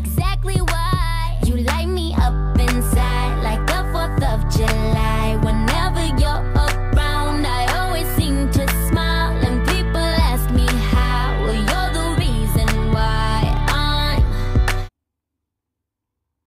exactly what